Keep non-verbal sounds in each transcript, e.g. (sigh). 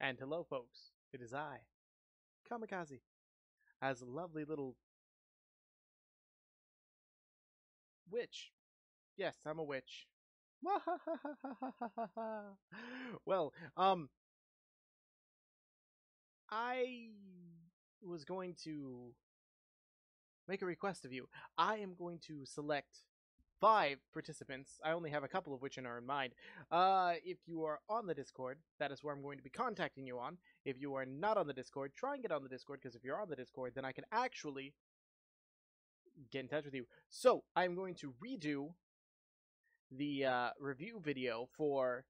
And hello, folks. It is I, KahMeh KahZeh, as a lovely little witch. Yes, I'm a witch. (laughs) well, um, I was going to make a request of you. I am going to select five participants. I only have a couple of which are in mind. Uh, if you are on the Discord, that is where I'm going to be contacting you on. If you are not on the Discord, try and get on the Discord because if you're on the Discord, then I can actually get in touch with you. So I'm going to redo the uh, review video for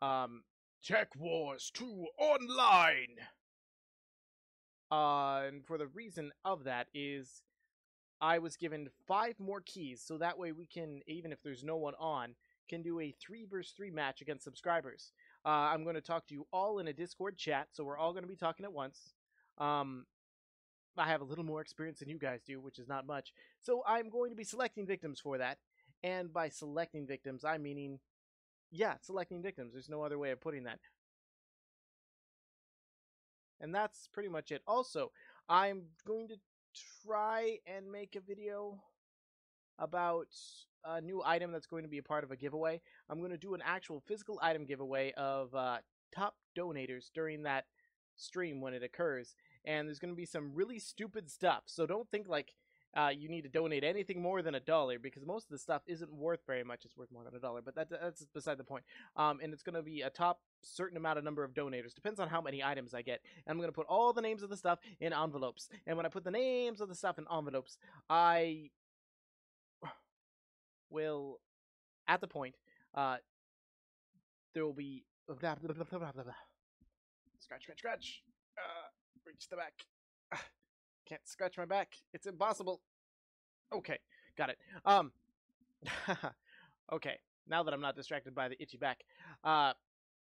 um, Tech Wars 2 Online. Uh, and for the reason of that is I was given five more keys, so that way we can, even if there's no one on, can do a three versus three match against subscribers. Uh, I'm going to talk to you all in a Discord chat, so we're all going to be talking at once. Um, I have a little more experience than you guys do, which is not much. So I'm going to be selecting victims for that. And by selecting victims, I'm meaning, yeah, selecting victims. There's no other way of putting that. And that's pretty much it. Also, I'm going to try and make a video about a new item that's going to be a part of a giveaway. I'm going to do an actual physical item giveaway of uh, top donators during that stream when it occurs. And there's going to be some really stupid stuff. So don't think like uh, you need to donate anything more than a dollar because most of the stuff isn't worth very much. It's worth more than a dollar, but that, that's beside the point. Um, and it's going to be a top certain amount of number of donators. Depends on how many items I get. And I'm going to put all the names of the stuff in envelopes. And when I put the names of the stuff in envelopes, I will, at the point, uh, there will be blah, blah, blah. scratch, scratch, scratch. Uh, reach the back. Can't scratch my back. It's impossible. Okay, got it. Um, (laughs) okay. Now that I'm not distracted by the itchy back, uh,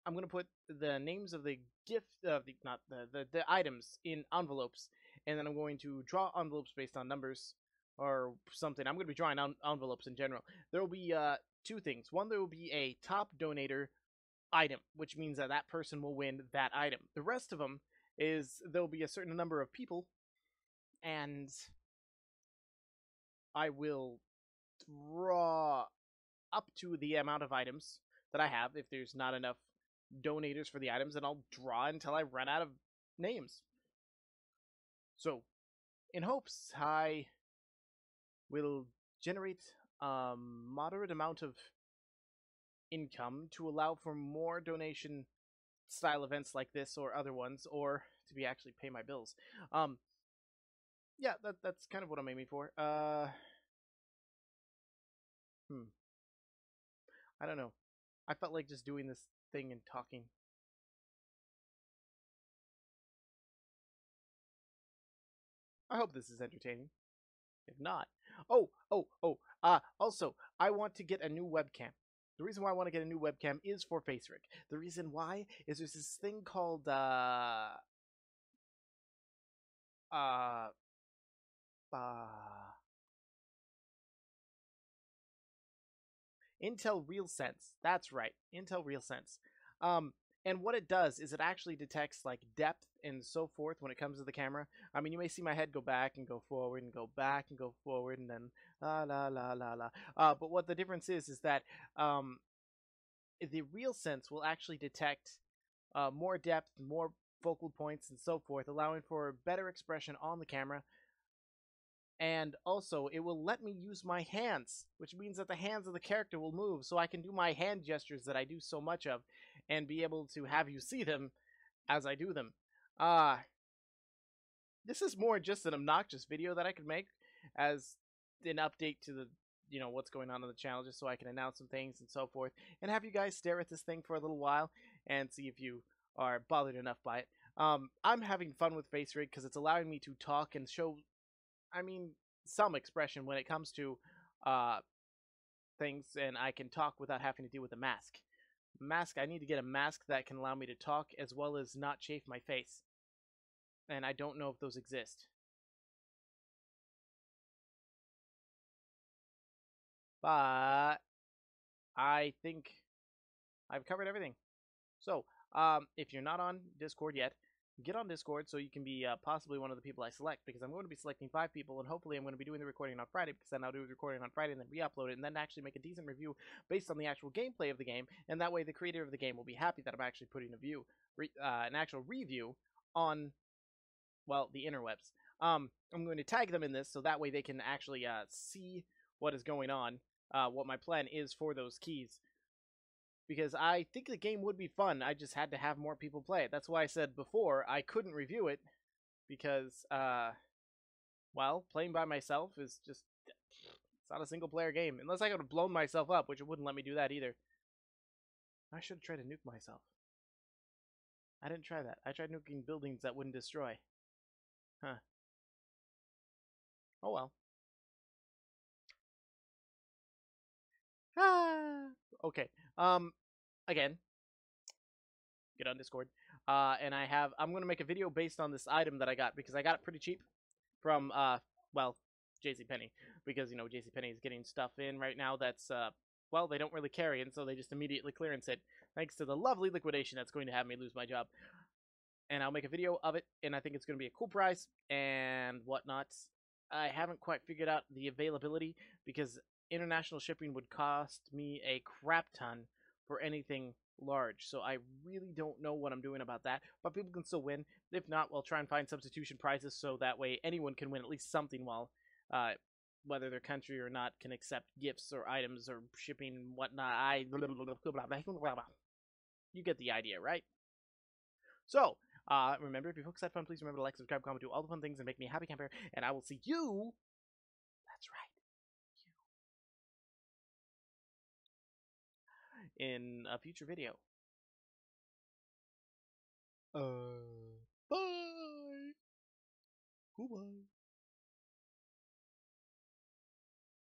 I'm gonna put the names of the gift of the not the, the the items in envelopes, and then I'm going to draw envelopes based on numbers or something. I'm gonna be drawing en- envelopes in general. There will be uh two things. One, there will be a top donator item, which means that that person will win that item. The rest of them is there will be a certain number of people and I will draw up to the amount of items that I have. If there's not enough donators for the items, then I'll draw until I run out of names. So, in hopes, I will generate a moderate amount of income to allow for more donation style events like this or other ones, or to be actually pay my bills. Um, yeah, that that's kind of what I'm aiming for. Uh, hmm. I don't know. I felt like just doing this thing and talking. I hope this is entertaining. If not, oh, oh, oh. Uh, also, I want to get a new webcam. The reason why I want to get a new webcam is for FaceRig. The reason why is there's this thing called uh, uh, uh, Intel RealSense. That's right, Intel RealSense. Um, and what it does is it actually detects like depth and so forth when it comes to the camera. I mean, you may see my head go back and go forward and go back and go forward and then la la la la la. Uh, but what the difference is is that um, the RealSense will actually detect uh, more depth, more focal points, and so forth, allowing for better expression on the camera and also it will let me use my hands, which means that the hands of the character will move, so I can do my hand gestures that I do so much of, and be able to have you see them as I do them. Ah, uh, this is more just an obnoxious video that I could make as an update to the you know what's going on on the channel just so I can announce some things and so forth and have you guys stare at this thing for a little while and see if you are bothered enough by it. Um, I'm having fun with FaceRig because it's allowing me to talk and show I mean, some expression when it comes to uh, things, and I can talk without having to deal with a mask. Mask, I need to get a mask that can allow me to talk as well as not chafe my face. And I don't know if those exist. But I think I've covered everything. So, um, if you're not on Discord yet, get on Discord so you can be uh, possibly one of the people I select because I'm going to be selecting five people and hopefully I'm going to be doing the recording on Friday because then I'll do the recording on Friday and then re-upload it and then actually make a decent review based on the actual gameplay of the game and that way the creator of the game will be happy that I'm actually putting a view, re- uh, an actual review on, well, the interwebs. Um, I'm going to tag them in this so that way they can actually uh, see what is going on, uh, what my plan is for those keys because I think the game would be fun. I just had to have more people play it. That's why I said before I couldn't review it because, uh, well, playing by myself is just it's not a single player game unless I could have blown myself up, which it wouldn't let me do that either. I should tried to nuke myself. I didn't try that. I tried nuking buildings that wouldn't destroy. Huh. Oh well. Ah. Okay. Um, again, get on Discord. Uh, and I have I'm gonna make a video based on this item that I got because I got it pretty cheap from uh, well, JC Penney because you know JC Penney is getting stuff in right now that's uh, well, they don't really carry, and so they just immediately clearance it thanks to the lovely liquidation that's going to have me lose my job. And I'll make a video of it, and I think it's going to be a cool price and whatnot. I haven't quite figured out the availability because international shipping would cost me a crap ton for anything large. So I really don't know what I'm doing about that. But people can still win. If not, we'll try and find substitution prizes so that way anyone can win at least something while uh, whether their country or not can accept gifts or items or shipping and whatnot. I you get the idea, right? So, uh, remember, if you folks had fun, please remember to like, subscribe, comment, do all the fun things, and make me a happy camper. And I will see you. That's right. In a future video. Uh, bye. Goodbye.